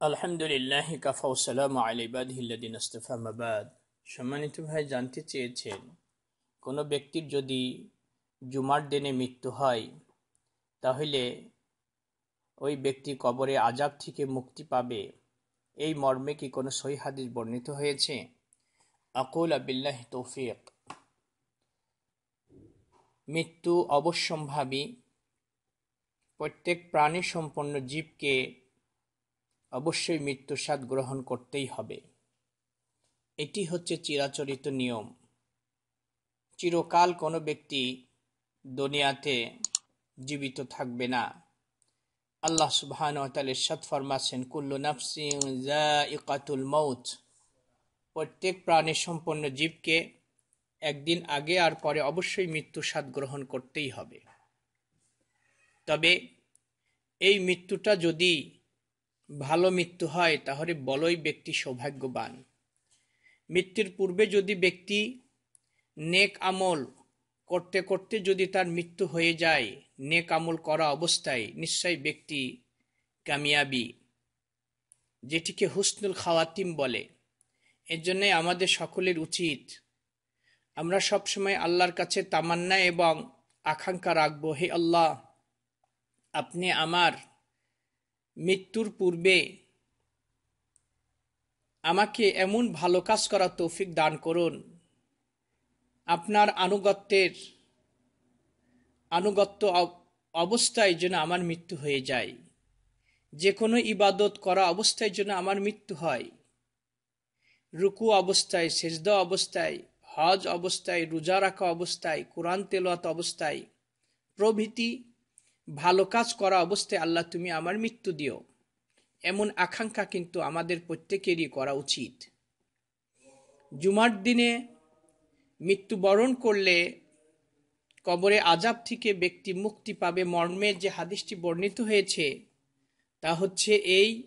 আলহামদুলিল্লাহ কাফা সালাম আলিবাদিন আস্তফামাবাদ সম্মানিত ভাই, জানতে চেয়েছেন, কোনো ব্যক্তির যদি জুমার দিনে মৃত্যু হয়, তাহলে ওই ব্যক্তি কবরে আজাব থেকে মুক্তি পাবে। এই মর্মে কি কোনো সহি হাদিস বর্ণিত হয়েছে? আকুল আবিল্লাহ তৌফিক। মৃত্যু অবশ্যম্ভাবী। প্রত্যেক প্রাণী সম্পন্ন জীবকে অবশ্যই মৃত্যুর স্বাদ গ্রহণ করতেই হবে। এটি হচ্ছে চিরাচরিত নিয়ম। চিরকাল কোনো ব্যক্তি দুনিয়াতে জীবিত থাকবে না। আল্লাহ সুবহান সাদ ফরমাছেন কুল্লু নাফসি ইকাতুল মৌত প্রত্যেক প্রাণী সম্পন্ন জীবকে একদিন আগে আর পরে অবশ্যই মৃত্যু স্বাদ গ্রহণ করতেই হবে। তবে এই মৃত্যুটা যদি ভালো মৃত্যু হয়, তাহলে বলই ব্যক্তি সৌভাগ্যবান। মৃত্যুর পূর্বে যদি ব্যক্তি নেক আমল করতে করতে যদি তার মৃত্যু হয়ে যায়, নেক আমল করা অবস্থায় নিশ্চয় ব্যক্তি কামিয়াবি, যেটিকে হুসনুল খাওয়াতিম বলে। এর জন্যে আমাদের সকলের উচিত, আমরা সবসময় আল্লাহর কাছে তামান্না এবং আকাঙ্ক্ষা রাখব, হে আল্লাহ, আপনি আমার মৃত্যুর পূর্বে আমাকে এমন ভালো কাজ করার তৌফিক দান করুন। আপনার আনুগত্যের, আনুগত্য অবস্থায় যেন আমার মৃত্যু হয়ে যায়। যে কোনো ইবাদত করা অবস্থায় যেন আমার মৃত্যু হয়। রুকু অবস্থায়, সেজদ অবস্থায়, হজ অবস্থায়, রোজা রাখা অবস্থায়, কোরআন তেলোয়াত অবস্থায় প্রভৃতি ভালো কাজ করা অবস্থায় আল্লাহ তুমি আমার মৃত্যু দিও। এমন আকাঙ্ক্ষা কিন্তু আমাদের প্রত্যেকেরই করা উচিত। জুমার দিনে মৃত্যুবরণ করলে কবরে আজাব থেকে ব্যক্তি মুক্তি পাবে মর্মে যে হাদিসটি বর্ণিত হয়েছে, তা হচ্ছে এই।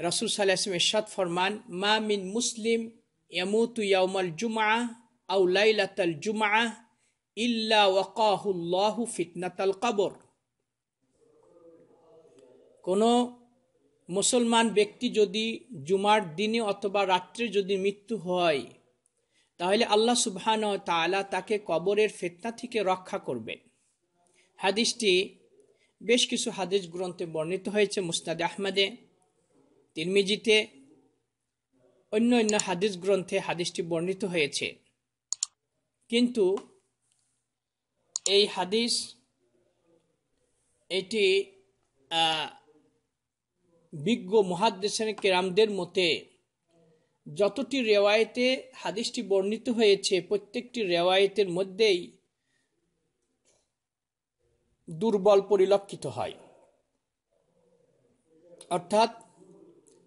রসুল সাল্লাম এরশাদ ফরমান, মা মিন মুসলিম ইয়ামুতু ইয়াউমাল জুমা আউ লাইলাতাল জুমা ইল্লা ওয়াকাহুল্লাহু ফিতনাতাল কবর। কোনো মুসলমান ব্যক্তি যদি জুমার দিনে অথবা রাত্রে যদি মৃত্যু হয়, তাহলে আল্লাহ সুবহান তালা তাকে কবরের ফেতনা থেকে রক্ষা করবেন। হাদিসটি বেশ কিছু হাদিস গ্রন্থে বর্ণিত হয়েছে মুস্তাদ আহমদে, তিরমিজিতে অন্য অন্য হাদিস গ্রন্থে হাদিসটি বর্ণিত হয়েছে। কিন্তু এই হাদিস, এটি বিজ্ঞ মহাদ্দেশের কেরামদের মতে, যতটি রেওয়ায়তে হাদিসটি বর্ণিত হয়েছে, প্রত্যেকটি রেওয়ায়তের মধ্যেই দুর্বল পরিলক্ষিত হয়। অর্থাৎ,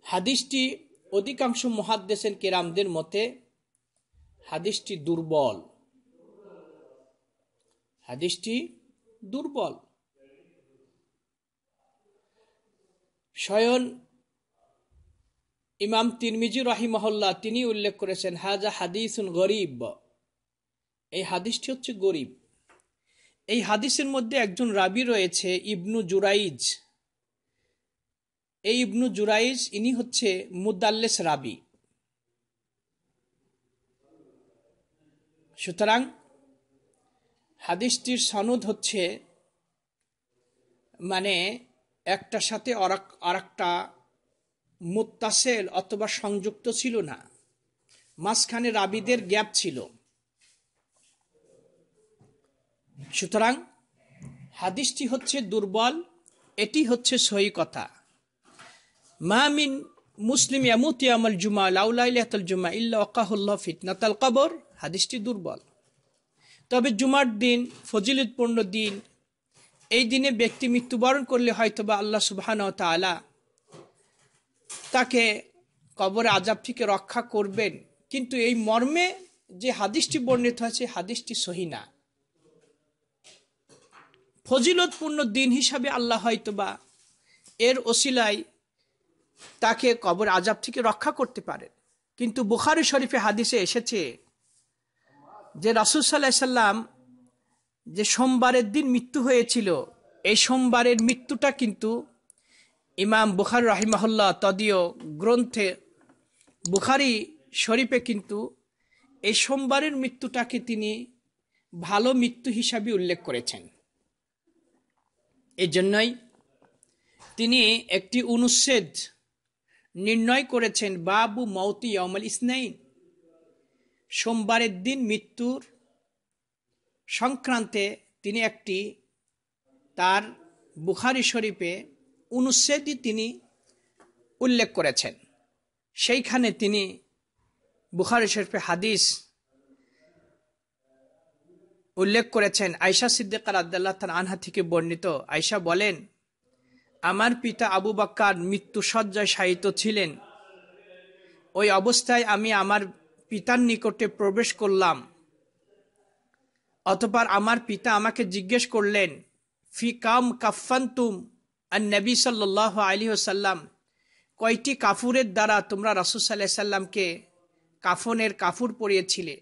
হাদিসটি অধিকাংশ মহাদ্দেশের কেরামদের মতে, হাদিসটি দুর্বল। হাদিসটি দুর্বল। স্বয়ন ইমাম তিরমিজি রাহিমহল্লা তিনি উল্লেখ করেছেন, হাজা হাদিসুন গরিব। এই হাদিসটি হচ্ছে গরিব। এই হাদিসের মধ্যে একজন রাবি রয়েছে, ইবনু জুরাইজ। এই ইবনু জুরাইজ, ইনি হচ্ছে মুদাল্লেস রাবি। সুতরাং হাদিসটির সনদ হচ্ছে মানে একটার সাথে আর একটা মুত্তাসেল অথবা সংযুক্ত ছিল না। মাঝখানে রাবিদের গ্যাপ ছিল। সুতরাং হাদিসটি হচ্ছে দুর্বল, এটি হচ্ছে সহি কথা। মামিন মুসলিম ইয়ামুতি আমল জুমা লাউলাইলাতুল জুমা ইল্লা ওয়াকাহুল্লাহ ফিতনাতাল কবর, হাদিসটি দুর্বল। তবে জুমার দিন, ফজিলতপূর্ণ দিন, এই দিনে ব্যক্তি মৃত্যুবরণ করলে হয়তোবা আল্লাহ সুবহান তালা তাকে কবরে আজাব থেকে রক্ষা করবেন। কিন্তু এই মর্মে যে হাদিসটি বর্ণিত হয়েছে, হাদিসটি সহি না। ফজিলতপূর্ণ দিন হিসাবে আল্লাহ হয়তোবা এর ওসিলায় তাকে কবর আজাব থেকে রক্ষা করতে পারেন। কিন্তু বুখারি শরীফে হাদিসে এসেছে যে রাসুল সাল্লাহ সাল্লাম যে সোমবারের দিন মৃত্যু হয়েছিল, এই সোমবারের মৃত্যুটা কিন্তু ইমাম বুখারি রাহিমাহুল্লাহ তদীয় গ্রন্থে, বুখারি শরীফে কিন্তু এই সোমবারের মৃত্যুটাকে তিনি ভালো মৃত্যু হিসাবে উল্লেখ করেছেন। এই জন্যই তিনি একটি অনুচ্ছেদ নির্ণয় করেছেন, বাবু মৌতি অমল ইসনাইন। সোমবারের দিন মৃত্যুর সংক্রান্তে তিনি একটি তার বুখারি শরীফে অনুচ্ছেদই তিনি উল্লেখ করেছেন। সেইখানে তিনি বুখারি শরীফে হাদিস উল্লেখ করেছেন আয়সা সিদ্দিকার আদাল্লাহ তার আনহা থেকে বর্ণিত। আয়সা বলেন, আমার পিতা আবু বাক্কার মৃত্যু সজ্জায় শায়িত ছিলেন। ওই অবস্থায় আমি আমার পিতার নিকটে প্রবেশ করলাম। অতপর আমার পিতা আমাকে জিজ্ঞেস করলেন, ফি কাম কাফান্তুম আর নবী সাল্লাহ আলী সাল্লাম কয়টি কাফুরের দ্বারা তোমরা রাসুল সাল্লাহ সাল্লামকে কাফনের কাফুর পরিয়েছিলে?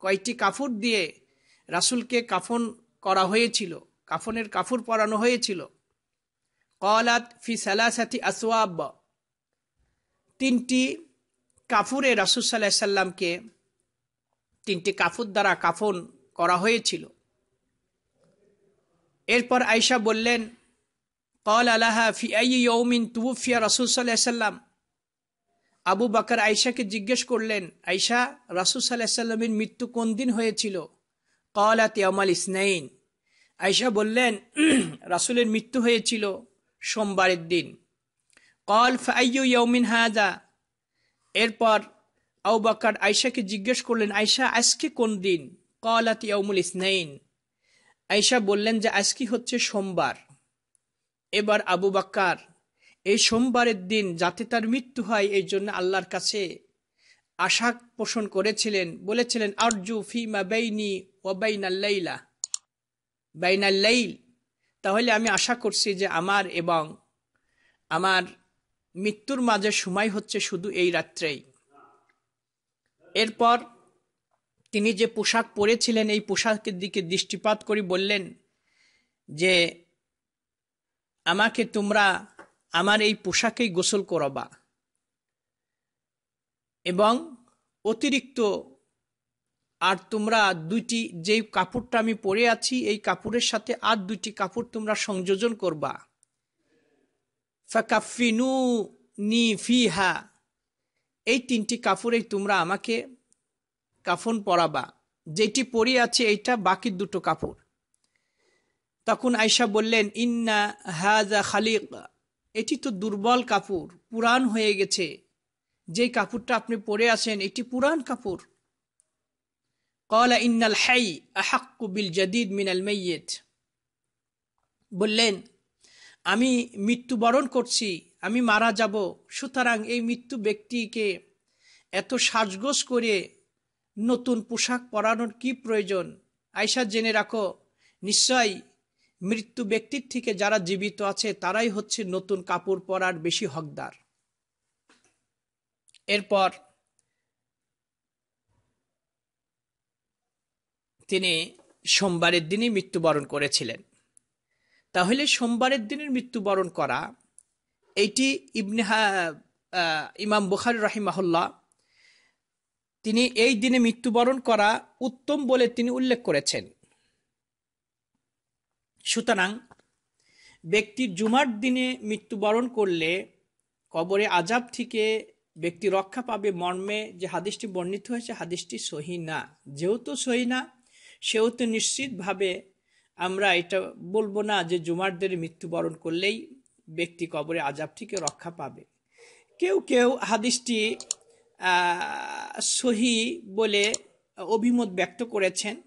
কয়টি কাফুর দিয়ে রাসুলকে কাফন করা হয়েছিল? কাফনের কাফুর পরানো হয়েছিল? কলাত ফি সালাসাতি আসওয়াব। তিনটি কাফুরে রাসুল সাল্লাহ সাল্লামকে তিনটি কাফুর দ্বারা কাফন করা হয়েছিল। এরপর আয়সা বললেন কল আলাহা ফি আইমিন তুফিয়া রাসুল সাল্লাহ সাল্লাম? আবু বাকর আয়সাকে জিজ্ঞেস করলেন আয়সা রাসুল সাল্লাহ সাল্লামের মৃত্যু কোন দিন হয়েছিল? কলাত ইয়ামাল ইসনাইন। আয়সা বললেন, রাসুলের মৃত্যু হয়েছিল সোমবারের দিন। কল ফাইয়ু ইয়মিন হাজা এরপর আউ বাকার আয়সাকে জিজ্ঞেস করলেন আয়সা আজকে কোন দিন? কলাত ইয়মুল ইসনাইন। আয়সা বললেন যে, আজকে হচ্ছে সোমবার। এবার আবু বাক্কার এই সোমবারের দিন যাতে তার মৃত্যু হয়, এই জন্য আল্লাহর কাছে আশা পোষণ করেছিলেন। বলেছিলেন, আরজু ফিমা বেইনি ও বাইনাল্লাইলা বাইনাল্লাইল তাহলে আমি আশা করছি যে আমার এবং আমার মৃত্যুর মাঝে সময় হচ্ছে শুধু এই রাত্রেই। এরপর তিনি যে পোশাক পরেছিলেন, এই পোশাকের দিকে দৃষ্টিপাত করে বললেন যে, আমাকে তোমরা আমার এই পোশাকেই গোসল করবা এবং অতিরিক্ত আর তোমরা দুইটি, যেই কাপড়টা আমি পরে আছি, এই কাপড়ের সাথে আর দুইটি কাপড় তোমরা সংযোজন করবা। ফাকাফিনু নি ফিহা এই তিনটি কাপড়েই তোমরা আমাকে কাফন পরাবা। যেটি পরে আছে এইটা, বাকি দুটো কাপড় তখন আয়সা বললেন, ইন্না হাজা খালিক। এটি তো দুর্বল কাপড় পুরান হয়ে গেছে। যে কাপড়টা আপনি পরে আছেন, এটি পুরান কাপড় কলা ইন্নাল হাই আহাক্কু বিল জাদিদ মিনাল মেয়েত বললেন আমি মৃত্যুবরণ করছি, আমি মারা যাব, সুতরাং এই মৃত্যু ব্যক্তিকে এত সাজগোজ করে নতুন পোশাক পরানোর কি প্রয়োজন? আয়সা জেনে রাখো, নিশ্চয় মৃত্যু ব্যক্তির থেকে যারা জীবিত আছে, তারাই হচ্ছে নতুন কাপড় পরার বেশি হকদার। এরপর তিনি সোমবারের দিনই মৃত্যুবরণ করেছিলেন। তাহলে সোমবারের দিনের মৃত্যুবরণ করা এইটি ইবনেহা ইমাম বুখারি রাহিমাহুল্লাহ, তিনি এই দিনে মৃত্যুবরণ করা উত্তম বলে তিনি উল্লেখ করেছেন। সুতরাং ব্যক্তি জুমার দিনে মৃত্যুবরণ করলে কবরে আজাব থেকে ব্যক্তি রক্ষা পাবে মর্মে যে হাদিসটি বর্ণিত হয়েছে, হাদিসটি সহি না। যেহেতু সহি না, সেহেতু নিশ্চিতভাবে আমরা এটা বলব না যে জুমারদের মৃত্যুবরণ করলেই ব্যক্তি কবরে আজাব থেকে রক্ষা পাবে। কেউ কেউ হাদিসটি সহি বলে অভিমত ব্যক্ত করেছেন।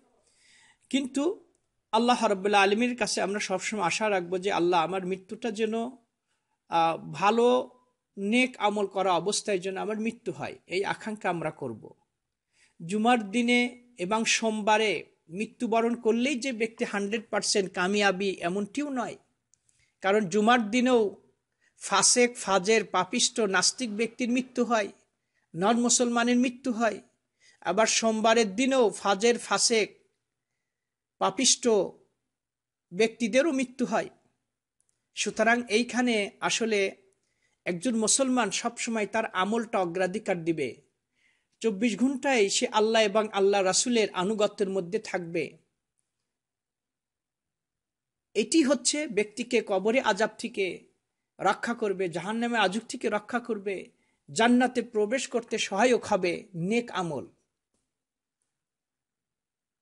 কিন্তু আল্লাহ রব্বুল্লা আলমীর কাছে আমরা সবসময় আশা রাখব যে আল্লাহ আমার মৃত্যুটা যেন ভালো, নেক আমল করা অবস্থায় যেন আমার মৃত্যু হয়। এই আকাঙ্ক্ষা আমরা করব। জুমার দিনে এবং সোমবারে মৃত্যুবরণ করলেই যে ব্যক্তি হান্ড্রেড পারসেন্ট কামিয়াবি এমনটিও নয়। কারণ জুমার দিনেও ফাসেক, ফাজের, পাপিষ্ট, নাস্তিক ব্যক্তির মৃত্যু হয় নন মুসলমানের মৃত্যু হয়। আবার সোমবারের দিনেও ফাজের, ফাসেক, পাপিষ্ট ব্যক্তিদেরও মৃত্যু হয়। সুতরাং এইখানে আসলে একজন মুসলমান সবসময় তার আমলটা অগ্রাধিকার দিবে। চব্বিশ ঘন্টায় সে আল্লাহ এবং আল্লাহ রাসুলের আনুগত্যের মধ্যে থাকবে। এটি হচ্ছে ব্যক্তিকে কবরে আজাব থেকে রক্ষা করবে জাহান নামে আজুক থেকে রক্ষা করবে, জান্নাতে প্রবেশ করতে সহায়ক হবে, নেক আমল।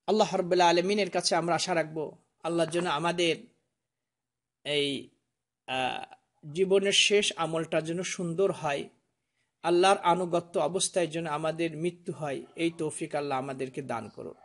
আল্লাহ হরবুল্লা আলমিনের কাছে আমরা আশা রাখব আল্লাহর জন্য আমাদের এই জীবনের শেষ আমলটা যেন সুন্দর হয়। আল্লাহর আনুগত্য অবস্থায় যেন আমাদের মৃত্যু হয় এই তৌফিক আল্লাহ আমাদেরকে দান করুন।